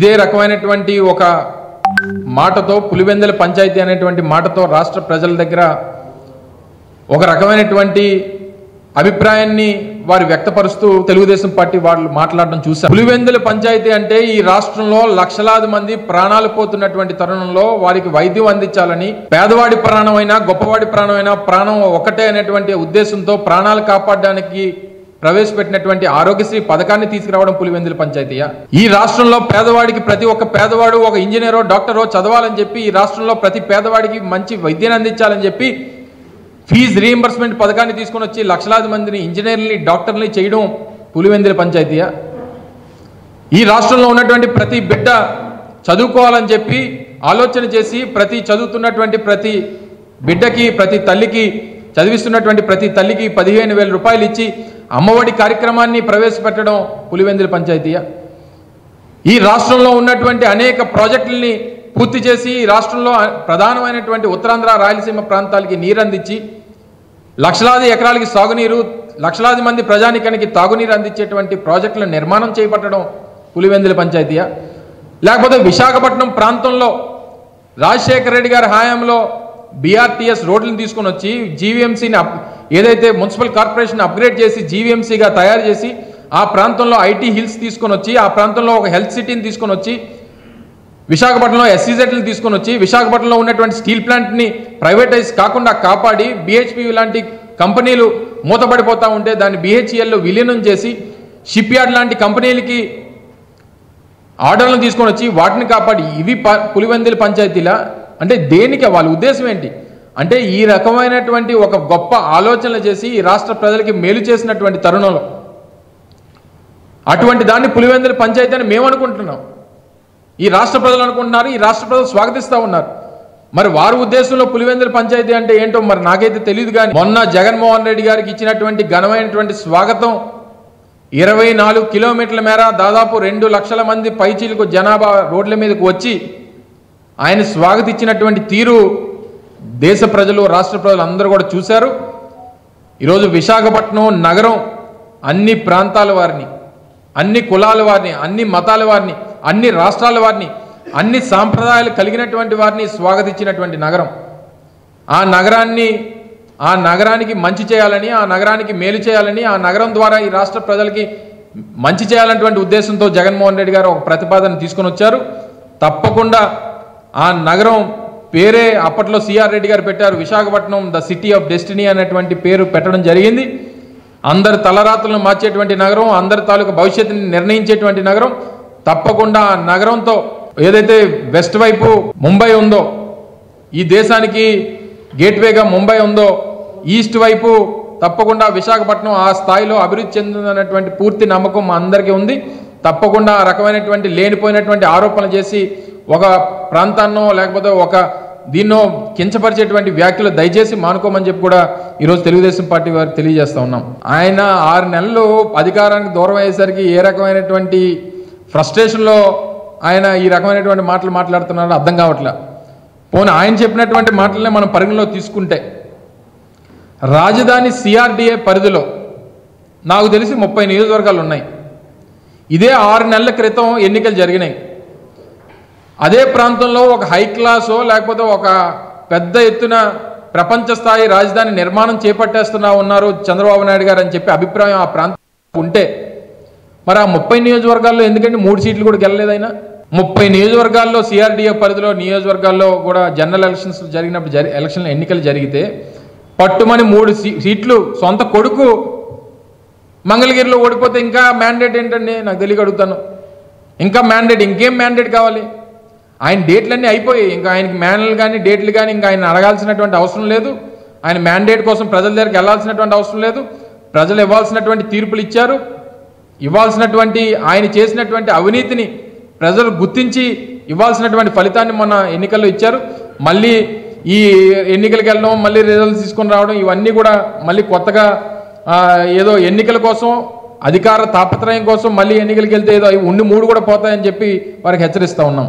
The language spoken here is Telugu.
ఇదే రకమైనటువంటి ఒక మాటతో పులివెందుల పంచాయతీ అనేటువంటి మాటతో రాష్ట్ర ప్రజల దగ్గర ఒక రకమైనటువంటి అభిప్రాయాన్ని వారు వ్యక్తపరుస్తూ తెలుగుదేశం పార్టీ వాళ్ళు మాట్లాడడం చూశారు పులివెందుల పంచాయతీ అంటే ఈ రాష్ట్రంలో లక్షలాది మంది ప్రాణాలు పోతున్నటువంటి తరుణంలో వారికి వైద్యం అందించాలని పేదవాడి ప్రాణమైనా గొప్పవాడి ప్రాణమైనా ప్రాణం ఒకటే అనేటువంటి ఉద్దేశంతో ప్రాణాలు కాపాడడానికి ప్రవేశపెట్టినటువంటి ఆరోగ్యశ్రీ పథకాన్ని తీసుకురావడం పులివెందుల పంచాయతీయా? ఈ రాష్ట్రంలో పేదవాడికి ప్రతి ఒక్క పేదవాడు ఒక ఇంజనీరో డాక్టరో చదవాలని చెప్పి ఈ రాష్ట్రంలో ప్రతి పేదవాడికి మంచి వైద్యను అందించాలని చెప్పి ఫీజు రీఎంబర్స్మెంట్ పథకాన్ని తీసుకొని వచ్చి లక్షలాది మందిని ఇంజనీర్ని డాక్టర్ని చేయడం పులివెందుల పంచాయతీయా? ఈ రాష్ట్రంలో ఉన్నటువంటి ప్రతి బిడ్డ చదువుకోవాలని చెప్పి ఆలోచన చేసి ప్రతి చదువుతున్నటువంటి ప్రతి బిడ్డకి ప్రతి తల్లికి చదివిస్తున్నటువంటి ప్రతి తల్లికి పదిహేను వేల రూపాయలు ఇచ్చి అమ్మఒడి కార్యక్రమాన్ని ప్రవేశపెట్టడం పులివెందుల పంచాయతీయా? ఈ రాష్ట్రంలో ఉన్నటువంటి అనేక ప్రాజెక్టుల్ని పూర్తి చేసి ఈ రాష్ట్రంలో ప్రధానమైనటువంటి ఉత్తరాంధ్ర రాయలసీమ ప్రాంతాలకి నీరు అందించి లక్షలాది ఎకరాలకి సాగునీరు లక్షలాది మంది ప్రజానికానికి తాగునీరు అందించేటువంటి ప్రాజెక్టుల నిర్మాణం చేపట్టడం పులివెందుల పంచాయతీయా? లేకపోతే విశాఖపట్నం ప్రాంతంలో రాజశేఖర రెడ్డి గారి హయాంలో బీఆర్టీఎస్ రోడ్లను తీసుకొని వచ్చి జీవీఎంసీని ఏదైతే మున్సిపల్ కార్పొరేషన్ అప్గ్రేడ్ చేసి జీవీఎంసీగా తయారు చేసి ఆ ప్రాంతంలో ఐటీ హిల్స్ తీసుకొని వచ్చి ఆ ప్రాంతంలో ఒక హెల్త్ సిటీని తీసుకొని వచ్చి విశాఖపట్నంలో ఎస్సీజెడ్లను తీసుకొని వచ్చి విశాఖపట్నంలో ఉన్నటువంటి స్టీల్ ప్లాంట్ని ప్రైవేటైజ్ కాకుండా కాపాడి బిహెచ్పి లాంటి కంపెనీలు మూతపడిపోతూ ఉంటే దాన్ని బిహెచ్ఈఎల్లో విలీనం చేసి షిప్ యార్డ్ లాంటి కంపెనీలకి ఆర్డర్లను తీసుకొని వచ్చి వాటిని కాపాడి ఇవి ప పులివెందుల పంచాయతీలా? అంటే దేనికి వాళ్ళ ఉద్దేశం ఏంటి? అంటే ఈ రకమైనటువంటి ఒక గొప్ప ఆలోచనలు చేసి ఈ రాష్ట్ర ప్రజలకి మేలు చేసినటువంటి తరుణంలో అటువంటి దాన్ని పులివెందుల పంచాయతీ అని మేము అనుకుంటున్నాం. ఈ రాష్ట్ర ప్రజలు అనుకుంటున్నారు ఈ రాష్ట్ర ప్రజలు స్వాగతిస్తూ ఉన్నారు. మరి వారి ఉద్దేశంలో పులివెందుల పంచాయతీ అంటే ఏంటో మరి నాకైతే తెలియదు కానీ మొన్న జగన్మోహన్ రెడ్డి గారికి ఇచ్చినటువంటి ఘనమైనటువంటి స్వాగతం ఇరవై నాలుగు కిలోమీటర్ల మేర దాదాపు రెండు లక్షల మంది పైచీలకు జనాభా రోడ్ల మీదకు వచ్చి ఆయన స్వాగతించినటువంటి తీరు దేశ ప్రజలు రాష్ట్ర ప్రజలు అందరూ కూడా చూశారు. ఈరోజు విశాఖపట్నం నగరం అన్ని ప్రాంతాల వారిని అన్ని కులాల వారిని అన్ని మతాల వారిని అన్ని రాష్ట్రాల వారిని అన్ని సాంప్రదాయాలు కలిగినటువంటి వారిని స్వాగతించినటువంటి నగరం. ఆ నగరాన్ని ఆ నగరానికి మంచి చేయాలని ఆ నగరానికి మేలు చేయాలని ఆ నగరం ద్వారా ఈ రాష్ట్ర ప్రజలకి మంచి చేయాలన్నటువంటి ఉద్దేశంతో జగన్మోహన్ రెడ్డి గారు ఒక ప్రతిపాదన తీసుకొని వచ్చారు. తప్పకుండా ఆ నగరం పేరే అప్పట్లో సిఆర్ రెడ్డి గారు పెట్టారు. Visakhapatnam the city of destiny అనేటువంటి పేరు పెట్టడం జరిగింది. అందరి తలరాత్రులను మార్చేటువంటి నగరం అందరి తాలూకు భవిష్యత్తుని నిర్ణయించేటువంటి నగరం తప్పకుండా ఆ నగరంతో ఏదైతే వెస్ట్ వైపు ముంబై ఉందో ఈ దేశానికి గేట్వేగా ముంబై ఉందో ఈస్ట్ వైపు తప్పకుండా విశాఖపట్నం ఆ స్థాయిలో అభివృద్ధి చెందుతున్నటువంటి పూర్తి నమ్మకం మా అందరికీ ఉంది. తప్పకుండా ఆ రకమైనటువంటి లేనిపోయినటువంటి ఆరోపణలు చేసి ఒక ప్రాంతాన్నో లేకపోతే ఒక దీన్నో కించపరిచేటువంటి వ్యాఖ్యలు దయచేసి మానుకోమని చెప్పి కూడా ఈరోజు తెలుగుదేశం పార్టీ వారికి తెలియజేస్తూ ఉన్నాం. ఆయన ఆరు నెలలు అధికారానికి దూరం అయ్యేసరికి ఏ రకమైనటువంటి ఫ్రస్ట్రేషన్లో ఆయన ఈ రకమైనటువంటి మాటలు మాట్లాడుతున్నారో అర్థం కావట్లే. పోనీ ఆయన చెప్పినటువంటి మాటలనే మనం పరిగణలో తీసుకుంటే రాజధాని సిఆర్డిఏ పరిధిలో నాకు తెలిసి ముప్పై నియోజకవర్గాలు ఉన్నాయి. ఇదే ఆరు నెలల క్రితం ఎన్నికలు జరిగినాయి. అదే ప్రాంతంలో ఒక హై క్లాసో లేకపోతే ఒక పెద్ద ఎత్తున ప్రపంచ స్థాయి రాజధాని నిర్మాణం చేపట్టేస్తున్నా ఉన్నారు చంద్రబాబు నాయుడు గారు అని చెప్పి అభిప్రాయం ఆ ప్రాంతం ఉంటే. మరి ఆ ముప్పై నియోజకవర్గాల్లో ఎందుకంటే మూడు సీట్లు కూడా గెలలేదైనా ముప్పై నియోజకవర్గాల్లో సిఆర్డీఏ పరిధిలో నియోజకవర్గాల్లో కూడా జనరల్ ఎలక్షన్స్ జరిగినప్పుడు జరి ఎలక్షన్ ఎన్నికలు జరిగితే పట్టుమని మూడు సీ- సీట్లు సొంత కొడుకు మంగళగిరిలో ఓడిపోతే ఇంకా మ్యాండేట్ ఏంటండి? నాకు తెలియక అడుగుతాను. ఇంకా మ్యాండేట్ ఇంకేం మ్యాండేట్ కావాలి? ఆయన డేట్లన్నీ అయిపోయాయి. ఇంకా ఆయనకి మ్యాన్లు కానీ డేట్లు కానీ ఇంకా ఆయన అడగాల్సినటువంటి అవసరం లేదు. ఆయన మ్యాండేట్ కోసం ప్రజల దగ్గరికి వెళ్ళాల్సినటువంటి అవసరం లేదు. ప్రజలు ఇవ్వాల్సినటువంటి తీర్పులు ఇచ్చారు. ఇవ్వాల్సినటువంటి ఆయన చేసినటువంటి అవినీతిని ప్రజలు గుర్తించి ఇవ్వాల్సినటువంటి ఫలితాన్ని మొన్న ఎన్నికల్లో ఇచ్చారు. మళ్ళీ ఈ ఎన్నికలకు వెళ్ళడం మళ్ళీ రిజల్ట్స్ తీసుకొని రావడం ఇవన్నీ కూడా మళ్ళీ కొత్తగా ఏదో ఎన్నికల కోసం అధికార తాపత్రయం కోసం మళ్ళీ ఎన్నికలకు వెళ్తే ఏదో ఉండి మూడు కూడా పోతాయని చెప్పి వారికి హెచ్చరిస్తూ ఉన్నాం.